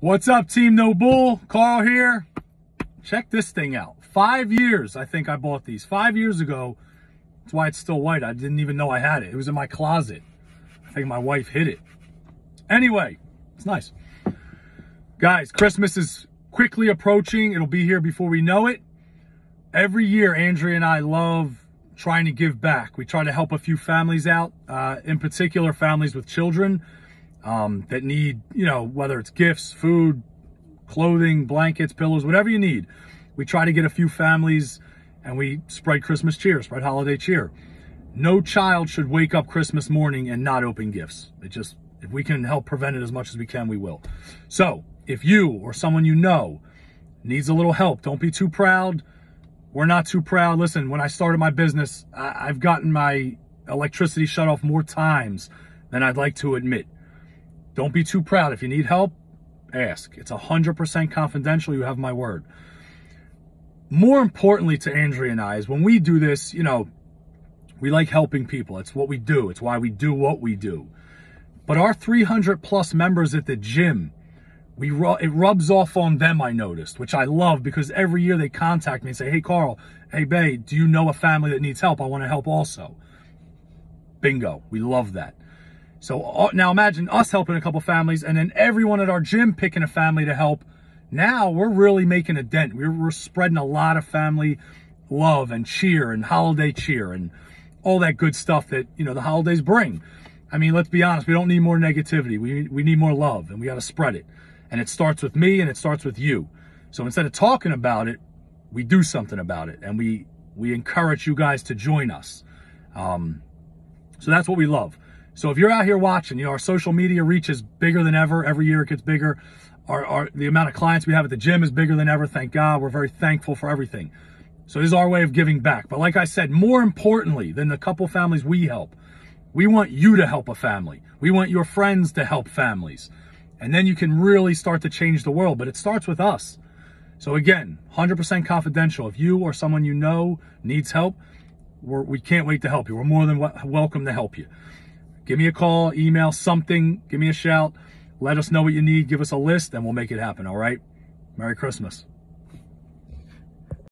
What's up, Team No Bull? Carl here. Check this thing out. Five years, I think I bought these. Five years ago. That's why it's still white. I didn't even know I had it. It was in my closet. I think my wife hid it. Anyway, it's nice. Guys, Christmas is quickly approaching. It'll be here before we know it. Every year, Andrea and I love trying to give back. We try to help a few families out, uh, in particular families with children um, that need, you know, whether it's gifts, food, clothing, blankets, pillows, whatever you need. We try to get a few families and we spread Christmas cheer, spread holiday cheer. No child should wake up Christmas morning and not open gifts. It just, if we can help prevent it as much as we can, we will. So if you or someone you know needs a little help, don't be too proud. We're not too proud. Listen, when I started my business, I've gotten my electricity shut off more times than I'd like to admit. Don't be too proud. If you need help, ask. It's 100% confidential. You have my word. More importantly to Andrea and I is when we do this, you know, we like helping people. It's what we do. It's why we do what we do. But our 300 plus members at the gym, we it rubs off on them, I noticed, which I love because every year they contact me and say, hey, Carl, hey, Bay, do you know a family that needs help? I want to help also. Bingo. We love that. So uh, now imagine us helping a couple families and then everyone at our gym picking a family to help. Now we're really making a dent. We're, we're spreading a lot of family love and cheer and holiday cheer and all that good stuff that, you know, the holidays bring. I mean, let's be honest, we don't need more negativity. We, we need more love and we got to spread it. And it starts with me and it starts with you. So instead of talking about it, we do something about it and we, we encourage you guys to join us. Um, so that's what we love. So if you're out here watching, you know, our social media reach is bigger than ever. Every year it gets bigger. Our, our, the amount of clients we have at the gym is bigger than ever. Thank God. We're very thankful for everything. So this is our way of giving back. But like I said, more importantly than the couple families we help, we want you to help a family. We want your friends to help families. And then you can really start to change the world. But it starts with us. So again, 100% confidential. If you or someone you know needs help, we're, we can not wait to help you. We're more than welcome to help you. Give me a call, email, something. Give me a shout. Let us know what you need. Give us a list and we'll make it happen. All right. Merry Christmas.